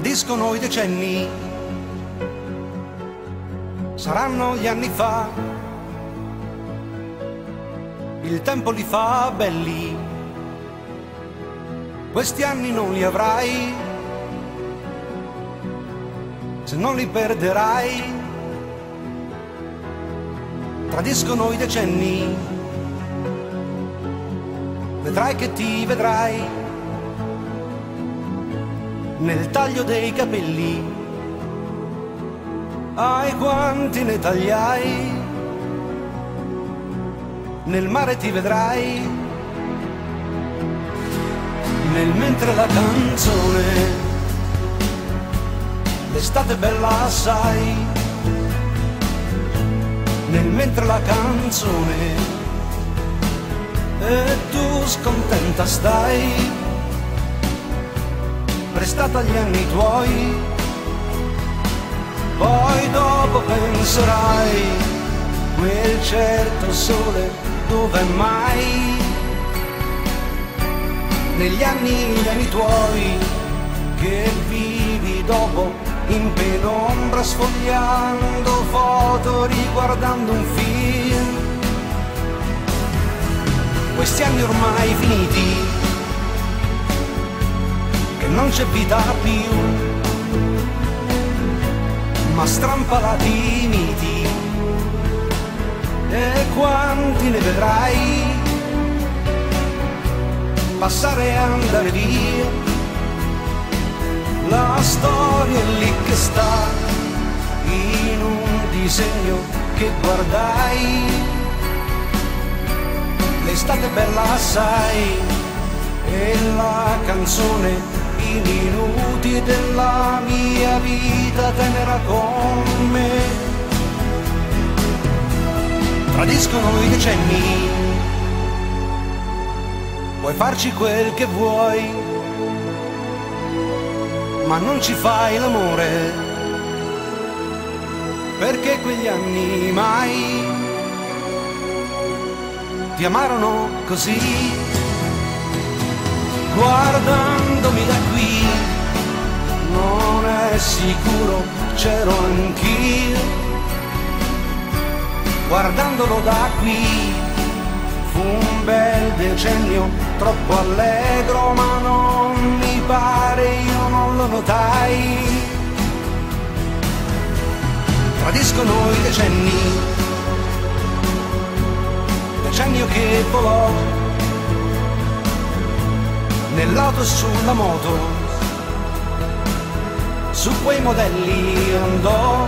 tradiscono i decenni, saranno gli anni fa, il tempo li fa belli, questi anni non li avrai, se non li perderai, tradiscono i decenni, vedrai che ti vedrai nel taglio dei capelli. Ai quanti ne tagliai, nel mare ti vedrai, nel mentre la canzone, l'estate bella assai, nel mentre la canzone, e tu scontenta stai prestata agli anni tuoi, poi dopo penserai, quel certo sole dove mai? Negli anni, gli anni tuoi, che vivi dopo in penombra sfogliando foto, riguardando un film. Questi anni ormai finiti non c'è vita più, ma strampalati i miti, e quanti ne vedrai? Passare e andare via, la storia è lì che sta, in un disegno che guardai, l'estate bella assai, e la canzone minuti della mia vita tenera con me. Tradiscono i decenni, puoi farci quel che vuoi, ma non ci fai l'amore, perché quegli anni mai ti amarono così guardandomi da è sicuro, c'ero anch'io. Guardandolo da qui, fu un bel decennio, troppo allegro, ma non mi pare, io non lo notai. Tradiscono i decenni, decennio che volò nell'auto e sulla moto, su quei modelli andò,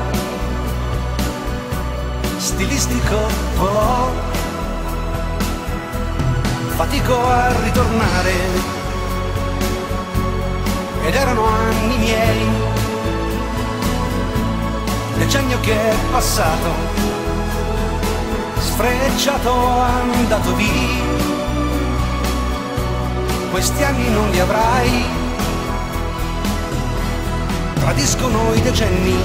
stilistico volò, fatico a ritornare, ed erano anni miei, decennio che è passato, sfrecciato, andato via. Questi anni non li avrai, tradiscono i decenni,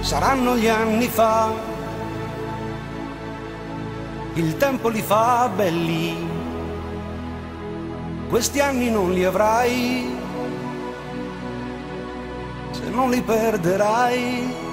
saranno gli anni fa, il tempo li fa belli, questi anni non li avrai, se non li perderai.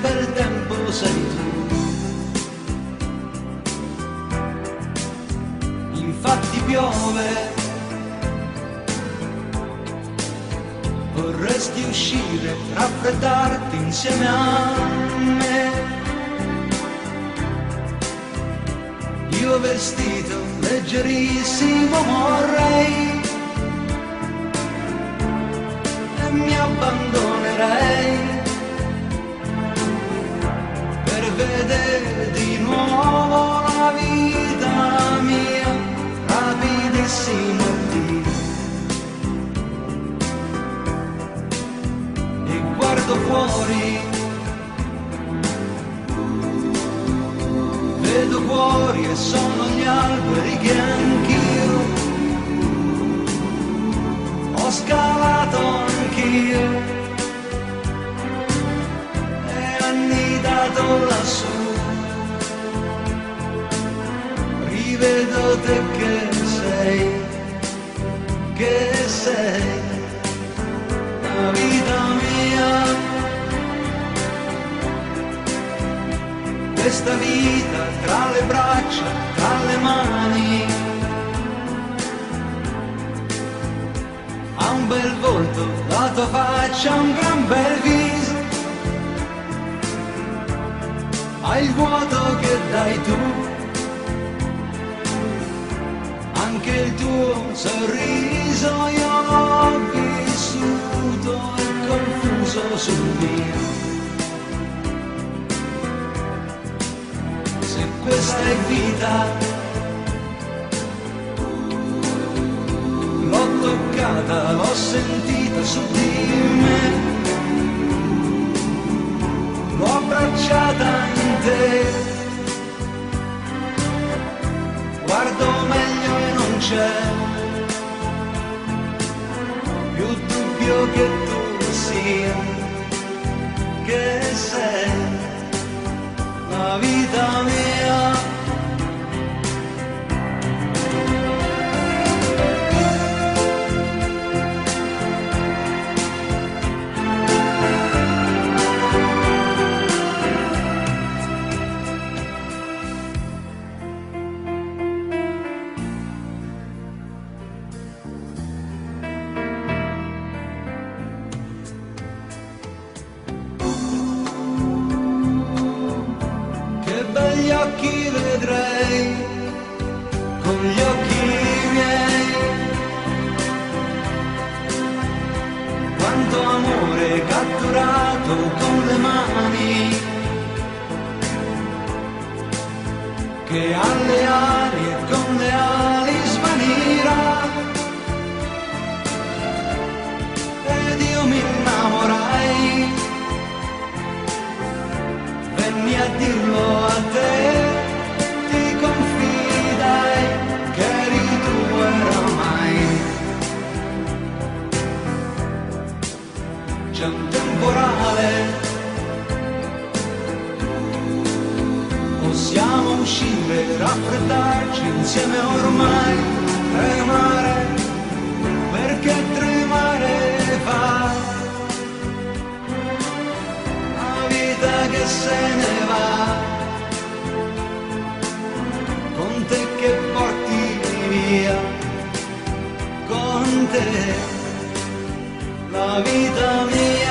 bel tempo sei tu. Infatti piove vorresti uscire, raffreddarti insieme a me. tuo vestito leggerissimo vorrei e mi abbandonerei vedere di nuovo la vita mia rapidissimo Dio. e guardo fuori vedo fuori e sono gli alberi che anch'io ho scalato anch'io lassù rivedo te che sei che sei la vita mia questa vita tra le braccia, tra le mani. Ha un bel volto, la tua faccia, un gran bel viso. Ha vuoto che dai tu. Anche il tuo sorriso io l'ho vissuto e confuso sul mio. se questa è vita. L'ho toccata, l'ho sentita su di me, l'ho abbracciata te. Guardo meglio e non c'è più dubbio che tu sia, che sei la vita mia. Begli occhi vedrei con gli occhi miei. Quanto amore catturato con le mani. Che alle ali e con le ali C'è un temporale, possiamo uscire, raffreddarci insieme ormai, tremare, perché tremare fa? La vita che se ne va, con te che porti via, con te la